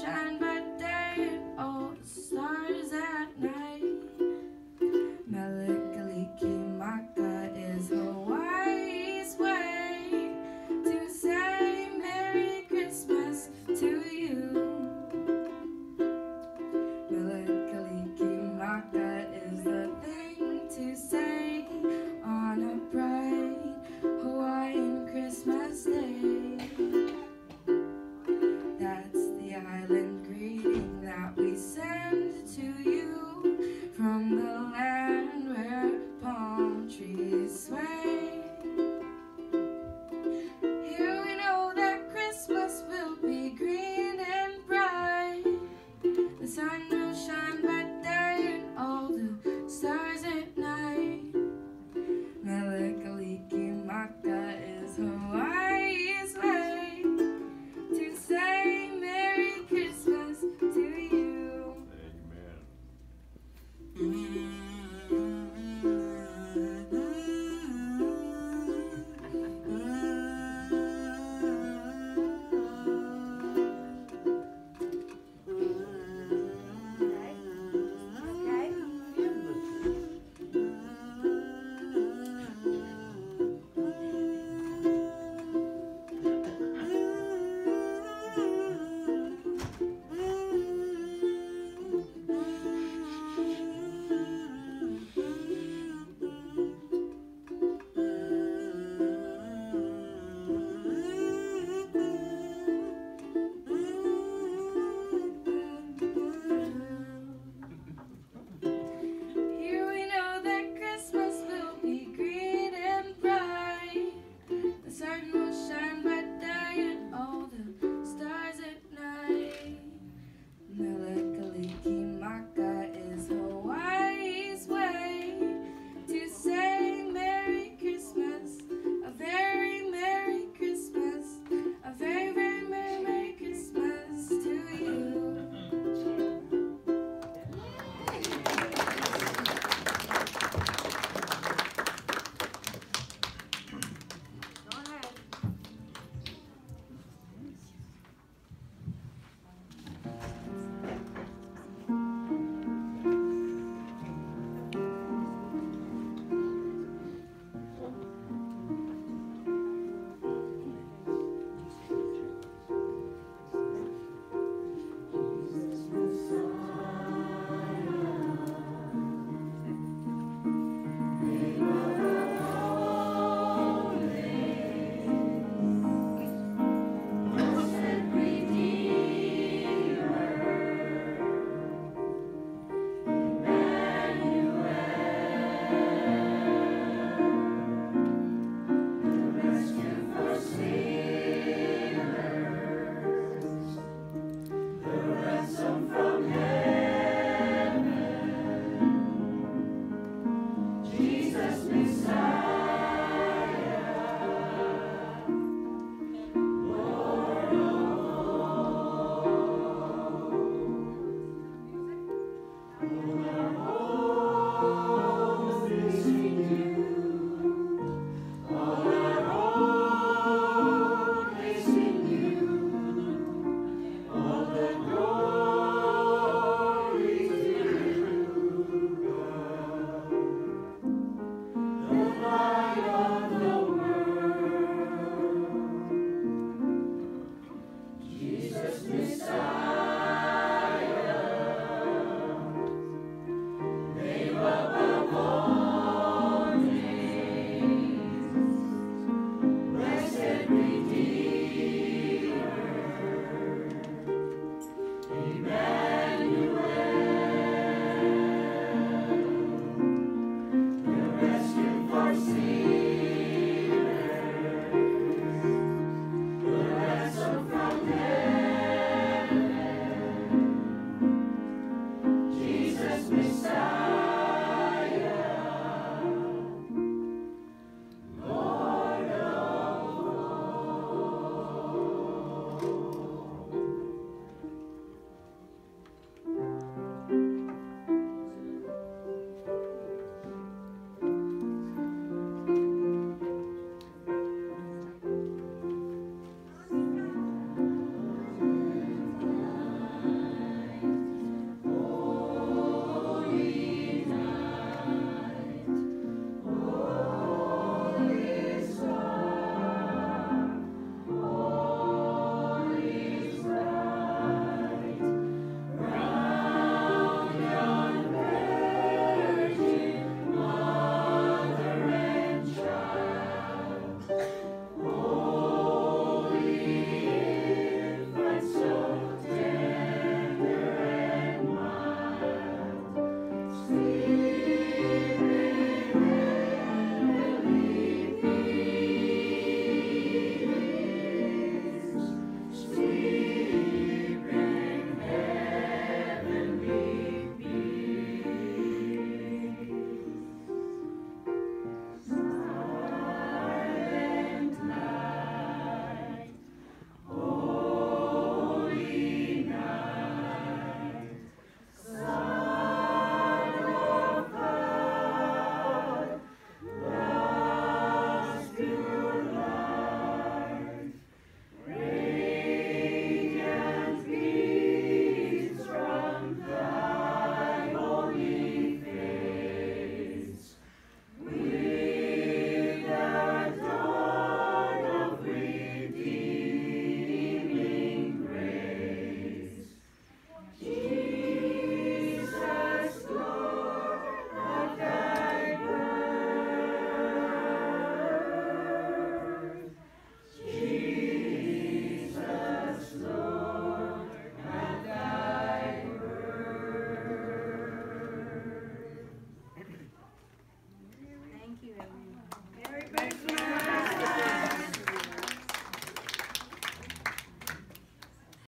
shine by day, oh, the sun.